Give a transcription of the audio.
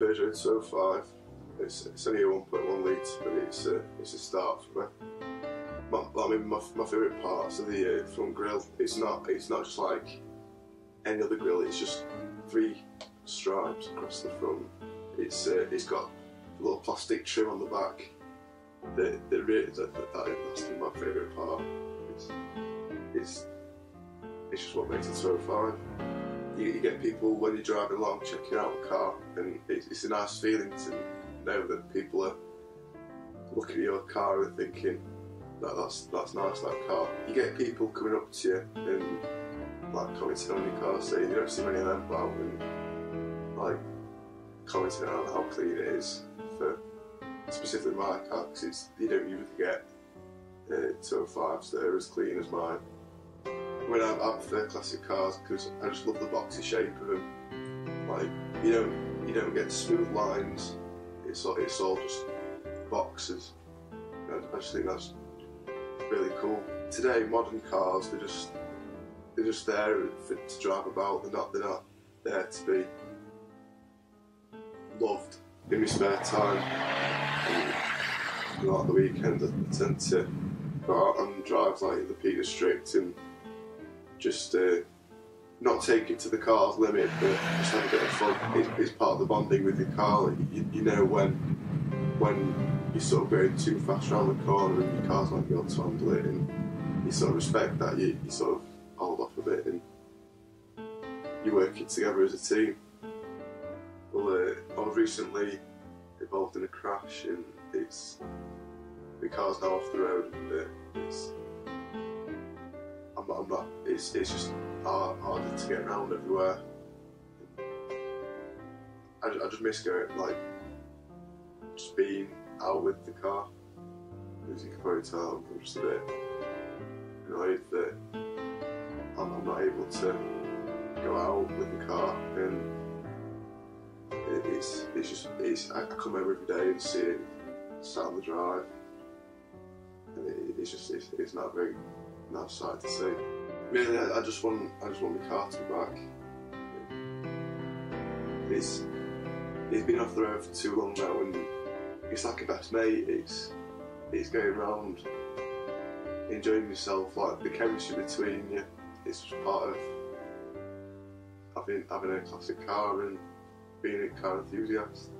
Peugeot 205. It's, it's only a 1.1 litre, but it's a, it's a start for me. My, I mean, my, my favourite parts of the uh, front grille. It's not it's not just like any other grille. It's just three stripes across the front. It's uh, it's got a little plastic trim on the back. That, that that, that, that's my favourite part. It's, it's it's just what makes it so fun. You, you get people when you're driving along checking out the car, and it's, it's a nice feeling to know that people are looking at your car and thinking that that's that's nice that car. You get people coming up to you and like commenting on your car, saying you don't see many of them about and like commenting on how clean it is for specifically my car because you don't usually get uh, 205s that are as clean as mine. When I, I prefer classic cars because I just love the boxy shape of them. Like you don't you don't get smooth lines. It's all, it's all just boxes. I, just think that's really cool. Today, modern cars they're just they're just there for, to drive about. They're not they're not there to be loved. In my spare time, and not the weekend, I tend to go out and drive like the Peak District and just uh, not take it to the car's limit, but just have a bit of fun. It's, part of the bonding with your car. You, you know when when you're sort of going too fast around the corner and your car's going to handle it, and you sort of respect that. You, you sort of hold off a bit and you work it together as a team. Well, uh, I was recently involved in a crash, and it's the car's now off the road. And, uh, it's I'm not. It's it's just hard, harder to get around everywhere. I, I just miss going like just being out with the car. As you can probably tell, I'm just a bit annoyed that I'm, I'm not able to go out with the car and it, it's it's just it's I come home every day and see it sat on the drive and it, it's just it's, it's not a very nice sight to see. Really, I, I just want I just want my car to be back. It's it's been off the road for too long now and it's like a best mate. It's it's going around enjoying yourself, like the chemistry between you. It's just part of having having a classic car and being a car enthusiast.